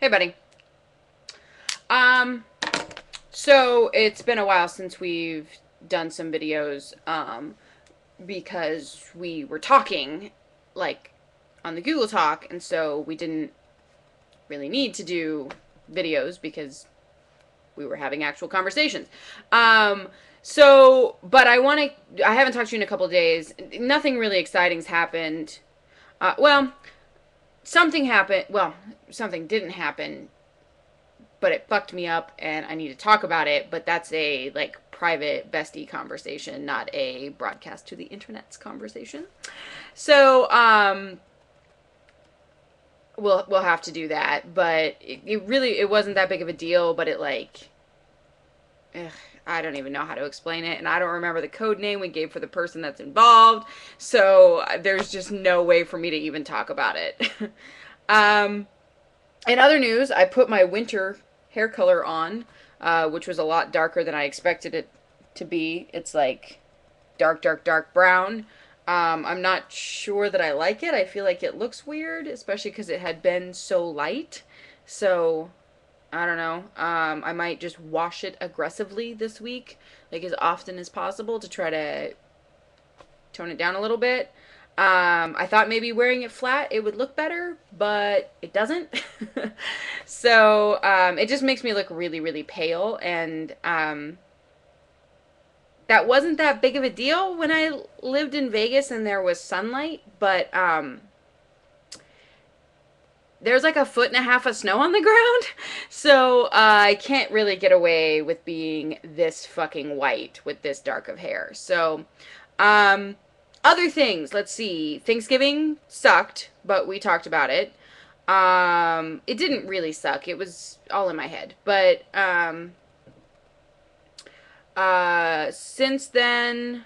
Hey, buddy. Um, so it's been a while since we've done some videos, um, because we were talking, like, on the Google Talk, and so we didn't really need to do videos because we were having actual conversations. Um, so, but I want to, I haven't talked to you in a couple days. Nothing really exciting's happened. Uh, well, something happened. Well, something didn't happen, but it fucked me up, and I need to talk about it. But that's a like private bestie conversation, not a broadcast to the internet's conversation. So, um, we'll we'll have to do that. But it, it really it wasn't that big of a deal. But it like, ugh, I don't even know how to explain it, and I don't remember the code name we gave for the person that's involved. So there's just no way for me to even talk about it. um, in other news, I put my winter hair color on, uh, which was a lot darker than I expected it to be. It's like dark, dark, dark brown. Um, I'm not sure that I like it. I feel like it looks weird, especially because it had been so light. So I don't know. Um, I might just wash it aggressively this week, like as often as possible to try to tone it down a little bit. Um, I thought maybe wearing it flat it would look better, but it doesn't. so um, it just makes me look really, really pale, and um, that wasn't that big of a deal when I lived in Vegas and there was sunlight, but um, there's like a foot and a half of snow on the ground. So uh, I can't really get away with being this fucking white with this dark of hair. So, um, other things, let's see. Thanksgiving sucked, but we talked about it. Um, it didn't really suck. It was all in my head. But, um, uh, since then,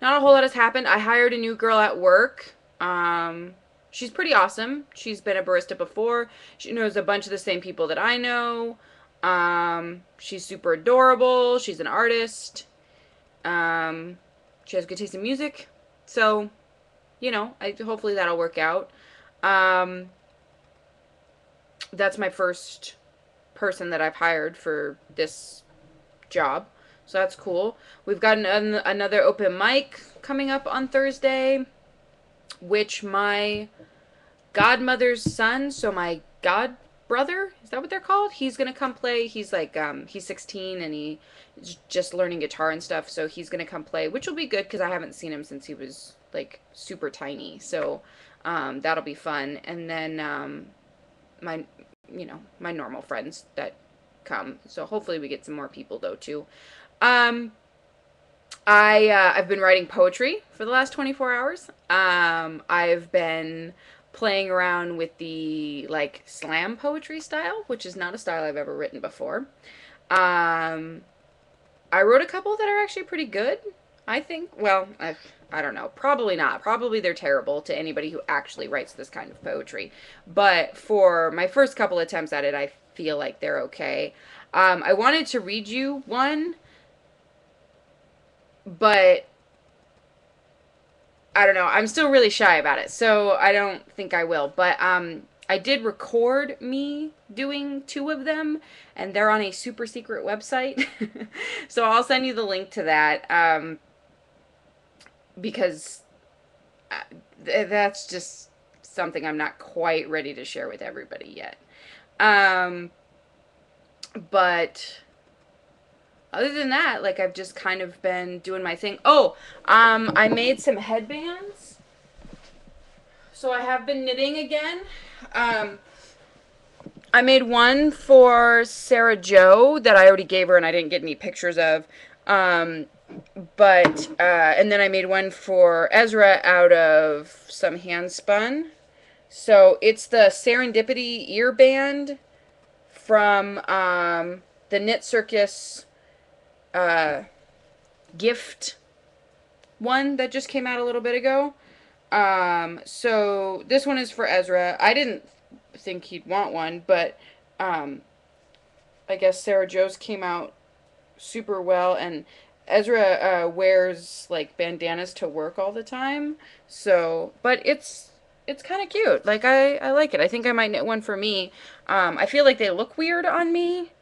not a whole lot has happened. I hired a new girl at work. Um, she's pretty awesome. She's been a barista before. She knows a bunch of the same people that I know. Um, she's super adorable. She's an artist. Um, she has good taste in music. So, you know, I, hopefully that'll work out. Um, that's my first person that I've hired for this job. So that's cool. We've got an, another open mic coming up on Thursday which my godmother's son, so my god brother, is that what they're called? He's gonna come play. He's like um he's 16 and he's just learning guitar and stuff, so he's gonna come play, which will be good because I haven't seen him since he was like super tiny. So um that'll be fun. And then um my you know, my normal friends that come. So hopefully we get some more people though too. Um I uh, I've been writing poetry for the last 24 hours. Um, I've been playing around with the like slam poetry style, which is not a style I've ever written before. Um, I wrote a couple that are actually pretty good. I think. Well, I, I don't know. Probably not. Probably they're terrible to anybody who actually writes this kind of poetry. But for my first couple attempts at it, I feel like they're okay. Um, I wanted to read you one but I don't know. I'm still really shy about it, so I don't think I will. But um, I did record me doing two of them, and they're on a super secret website. so I'll send you the link to that um, because uh, that's just something I'm not quite ready to share with everybody yet. Um, but other than that, like I've just kind of been doing my thing. Oh, um, I made some headbands. So I have been knitting again. Um, I made one for Sarah Joe that I already gave her and I didn't get any pictures of. Um, but, uh, and then I made one for Ezra out of some hand spun. So it's the Serendipity ear band from, um, the Knit Circus uh, gift one that just came out a little bit ago. Um, so this one is for Ezra. I didn't think he'd want one, but um, I guess Sarah Joe's came out super well, and Ezra uh, wears like bandanas to work all the time. So, but it's it's kind of cute. Like I I like it. I think I might knit one for me. Um, I feel like they look weird on me,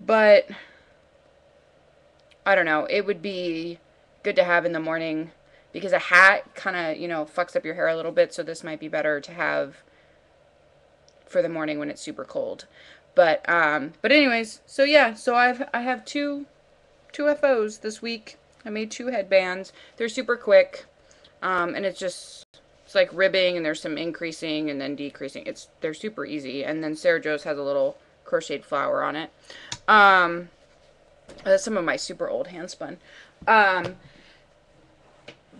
but I don't know. It would be good to have in the morning because a hat kind of you know fucks up your hair a little bit. So this might be better to have for the morning when it's super cold. But um, but anyways, so yeah, so I've I have two two FOs this week. I made two headbands. They're super quick, um, and it's just it's like ribbing, and there's some increasing and then decreasing. It's they're super easy. And then Sarah Joe's has a little crocheted flower on it. Um, that's some of my super old handspun. Um,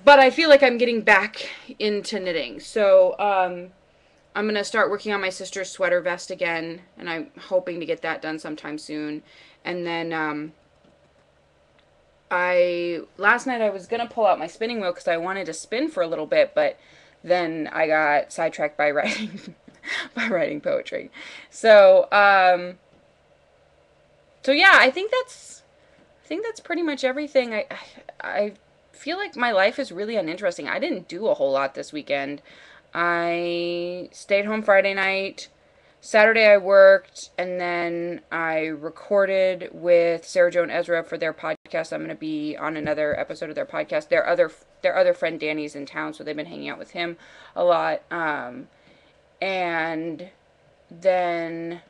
but I feel like I'm getting back into knitting. So um, I'm going to start working on my sister's sweater vest again, and I'm hoping to get that done sometime soon. And then um, I last night I was going to pull out my spinning wheel because I wanted to spin for a little bit, but then I got sidetracked by writing by writing poetry. So um, so yeah, I think that's I think that's pretty much everything. I I feel like my life is really uninteresting. I didn't do a whole lot this weekend. I stayed home Friday night. Saturday I worked and then I recorded with Sarah Joe and Ezra for their podcast. I'm going to be on another episode of their podcast. Their other their other friend Danny's in town, so they've been hanging out with him a lot. Um, and then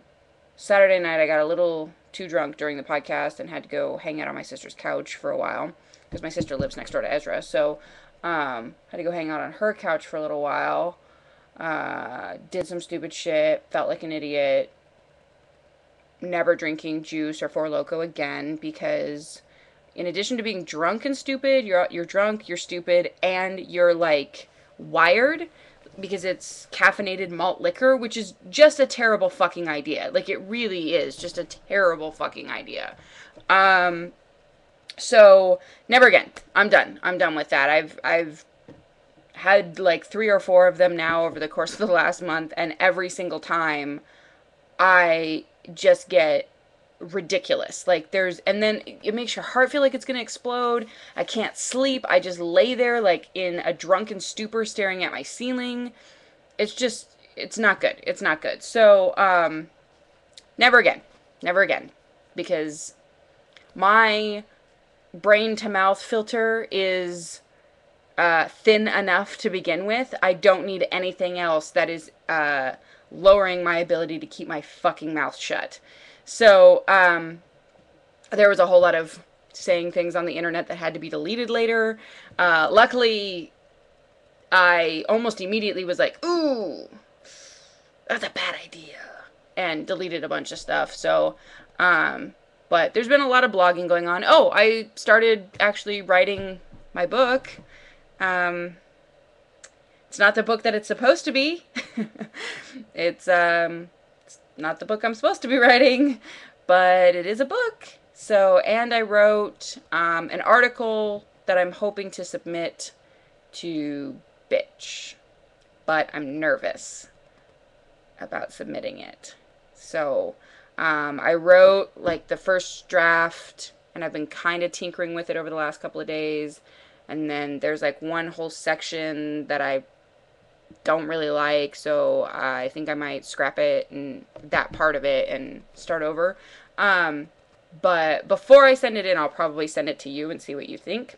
Saturday night I got a little too drunk during the podcast and had to go hang out on my sister's couch for a while because my sister lives next door to Ezra. So um, had to go hang out on her couch for a little while. Uh, did some stupid shit. Felt like an idiot. Never drinking juice or Four Loco again because, in addition to being drunk and stupid, you're you're drunk, you're stupid, and you're like wired because it's caffeinated malt liquor, which is just a terrible fucking idea. Like it really is just a terrible fucking idea. Um, so never again. I'm done. I'm done with that. I've I've had like three or four of them now over the course of the last month, and every single time, I just get ridiculous. Like there's and then it makes your heart feel like it's going to explode. I can't sleep. I just lay there like in a drunken stupor staring at my ceiling. It's just it's not good. It's not good. So um never again. Never again because my brain to mouth filter is uh, thin enough to begin with. I don't need anything else that is uh, lowering my ability to keep my fucking mouth shut. So um, there was a whole lot of saying things on the internet that had to be deleted later. Uh, luckily, I almost immediately was like, ooh, that's a bad idea, and deleted a bunch of stuff. So um, but there's been a lot of blogging going on. Oh, I started actually writing my book. Um, it's not the book that it's supposed to be. it's um, not the book I'm supposed to be writing, but it is a book. So, and I wrote um, an article that I'm hoping to submit to Bitch, but I'm nervous about submitting it. So, um, I wrote like the first draft, and I've been kind of tinkering with it over the last couple of days. And then there's like one whole section that I don't really like, so I think I might scrap it and that part of it and start over. Um, but before I send it in, I'll probably send it to you and see what you think.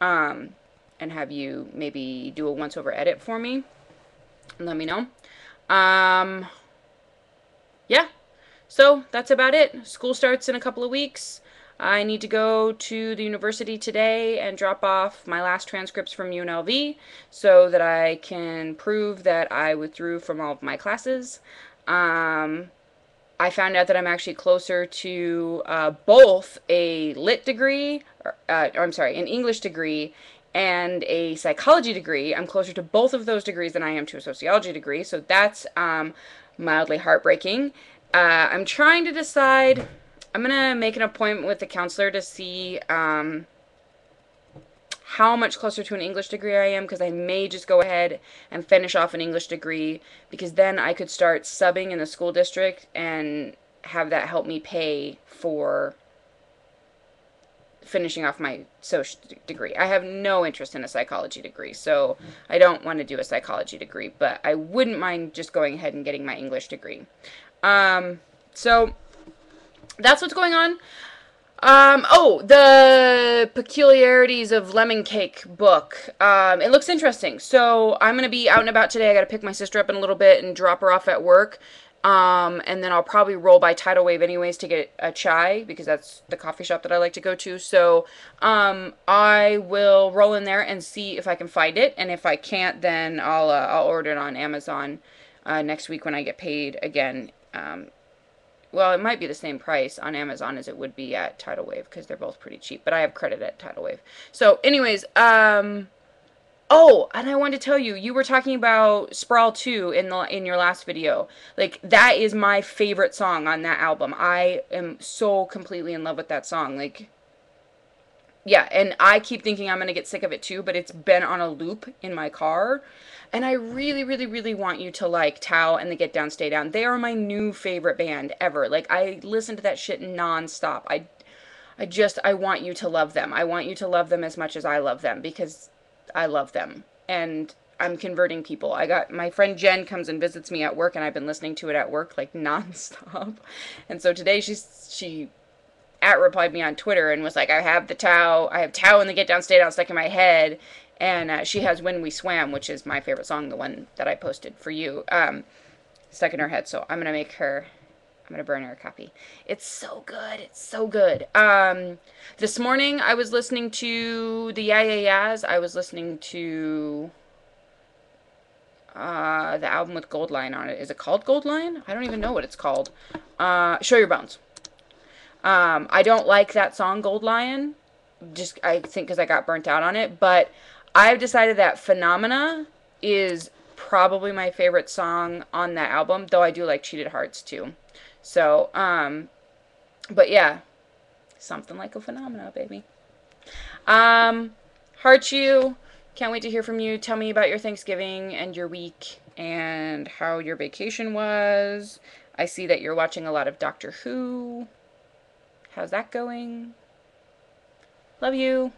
Um, and have you maybe do a once over edit for me and let me know. Um, yeah, so that's about it. School starts in a couple of weeks. I need to go to the university today and drop off my last transcripts from UNLV so that I can prove that I withdrew from all of my classes. Um, I found out that I'm actually closer to uh, both a lit degree, or, uh, I'm sorry, an English degree and a psychology degree. I'm closer to both of those degrees than I am to a sociology degree, so that's um, mildly heartbreaking. Uh, I'm trying to decide. I'm gonna make an appointment with the counselor to see um, how much closer to an English degree I am because I may just go ahead and finish off an English degree because then I could start subbing in the school district and have that help me pay for finishing off my social degree. I have no interest in a psychology degree, so I don't want to do a psychology degree, but I wouldn't mind just going ahead and getting my English degree. Um, so that's what's going on. Um, oh, the peculiarities of lemon cake book. Um, it looks interesting. So I'm gonna be out and about today. I gotta pick my sister up in a little bit and drop her off at work. Um, and then I'll probably roll by Tidal Wave anyways to get a chai because that's the coffee shop that I like to go to. So, um, I will roll in there and see if I can find it. And if I can't, then I'll, uh, I'll order it on Amazon, uh, next week when I get paid again. Um, well, it might be the same price on Amazon as it would be at Tidal Wave because they're both pretty cheap. But I have credit at Tidal Wave. So, anyways, um, oh, and I wanted to tell you, you were talking about Sprawl 2 in the in your last video. Like that is my favorite song on that album. I am so completely in love with that song. Like yeah, and I keep thinking I'm going to get sick of it too, but it's been on a loop in my car. And I really, really, really want you to like Tao and the Get Down, Stay Down. They are my new favorite band ever. Like, I listen to that shit nonstop. I, I just, I want you to love them. I want you to love them as much as I love them because I love them. And I'm converting people. I got my friend Jen comes and visits me at work, and I've been listening to it at work like nonstop. And so today she's she at replied me on Twitter and was like, I have the Tao, I have Tao and the Get Down Stay Down stuck in my head, and uh, she has When We Swam, which is my favorite song, the one that I posted for you, um, stuck in her head. So I'm gonna make her, I'm gonna burn her a copy. It's so good, it's so good. Um, this morning I was listening to the Yeah Yeah Yeahs. I was listening to uh, the album with Gold Lion on it. Is it called Gold Lion? I don't even know what it's called. Uh, Show Your Bones. Um, I don't like that song Gold Lion, just I think because I got burnt out on it. But I've decided that Phenomena is probably my favorite song on that album, though I do like Cheated Hearts too. So, um, but yeah, something like a phenomena, baby. Um, heart you. Can't wait to hear from you. Tell me about your Thanksgiving and your week and how your vacation was. I see that you're watching a lot of Doctor Who. How's that going? Love you.